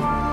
Bye.